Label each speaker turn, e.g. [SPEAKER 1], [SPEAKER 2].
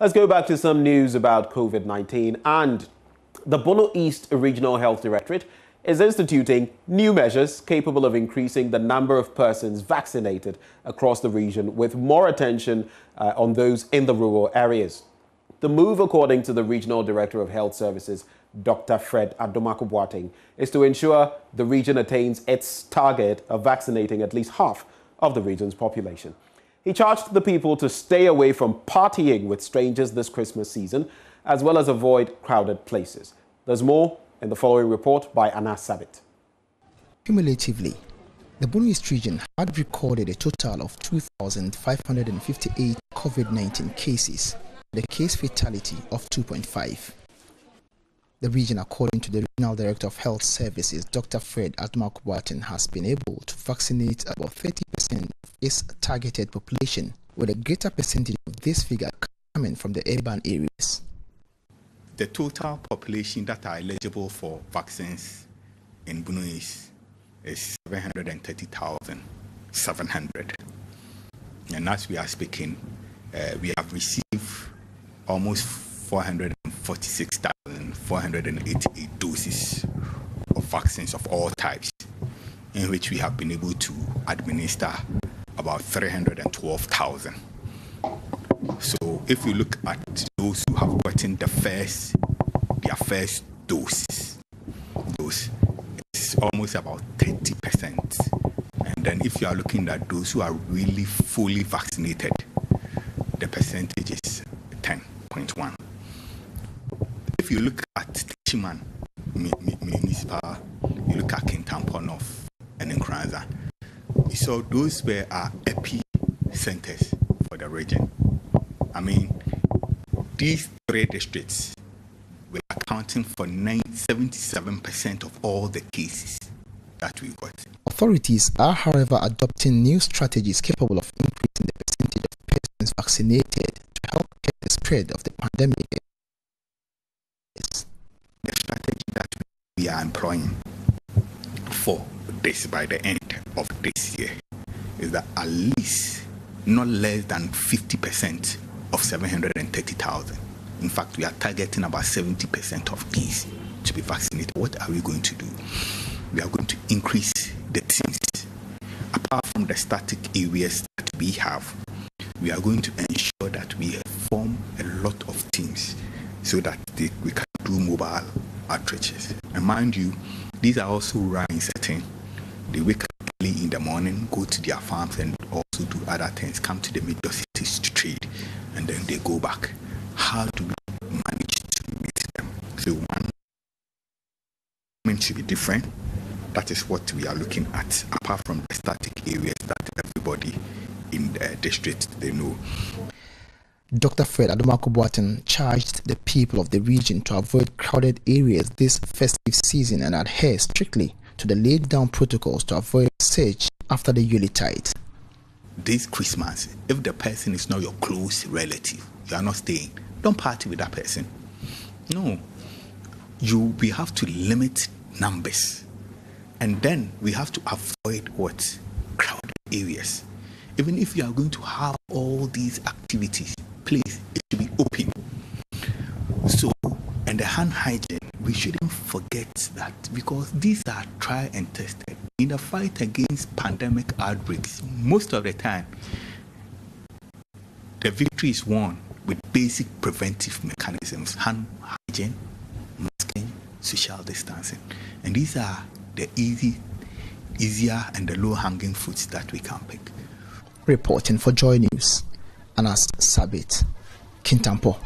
[SPEAKER 1] Let's go back to some news about COVID 19 and the Bono East Regional Health Directorate is instituting new measures capable of increasing the number of persons vaccinated across the region with more attention uh, on those in the rural areas. The move, according to the Regional Director of Health Services, Dr. Fred Adomako Boateng, is to ensure the region attains its target of vaccinating at least half of the region's population. He charged the people to stay away from partying with strangers this Christmas season, as well as avoid crowded places. There's more in the following report by Anas Sabit.
[SPEAKER 2] Cumulatively, the Bono East region had recorded a total of 2,558 COVID-19 cases, with a case fatality of 2.5. The region, according to the Regional Director of Health Services, Dr. Fred Adomako Boateng, has been able to vaccinate about 30% of its targeted population, with a greater percentage of this figure coming from the urban areas
[SPEAKER 3] the total population that are eligible for vaccines in Bono is 730,700. And as we are speaking, uh, we have received almost 446,488 doses of vaccines of all types, in which we have been able to administer about 312,000. So if you look at those who have gotten the first, their first dose, dose, it's almost about 30%. And then if you are looking at those who are really fully vaccinated, the percentage is 10.1. If you look at Techiman Municipal, you look at Kintampo North and Nkoranza, so those were our epi centers for the region. I mean, these three districts were accounting for 77% of all the cases that we got.
[SPEAKER 2] Authorities are, however, adopting new strategies capable of increasing the percentage of persons vaccinated to help curb the spread of the pandemic.
[SPEAKER 3] The strategy that we are employing for this by the end of this year is that at least not less than 50% of 730,000. In fact, we are targeting about 70% of these to be vaccinated. What are we going to do? We are going to increase the teams. Apart from the static areas that we have, we are going to ensure that we form a lot of teams so that they, we can do mobile outreaches. And mind you, these are also running setting. They wake up early in the morning, go to their farms, and also do other things, come to the major cities to trade and then they go back. How do we manage to meet them? So one meant to be different. That is what we are looking at, apart from the static areas that everybody in the district they know.
[SPEAKER 2] Dr. Fred Adomako Boateng charged the people of the region to avoid crowded areas this festive season and adhere strictly to the laid down protocols to avoid surge after the Yuletide
[SPEAKER 3] this Christmas, if the person is not your close relative, you are not staying, don't party with that person. No. You we have to limit numbers. And then we have to avoid what? Crowded areas. Even if you are going to have all these activities, and the hand hygiene, we shouldn't forget that because these are tried and tested in the fight against pandemic outbreaks, most of the time, the victory is won with basic preventive mechanisms hand hygiene, masking, social distancing. And these are the easy, easier and the low hanging fruits that we can pick.
[SPEAKER 2] Reporting for Joy News, Anas Sabit, Kintampo.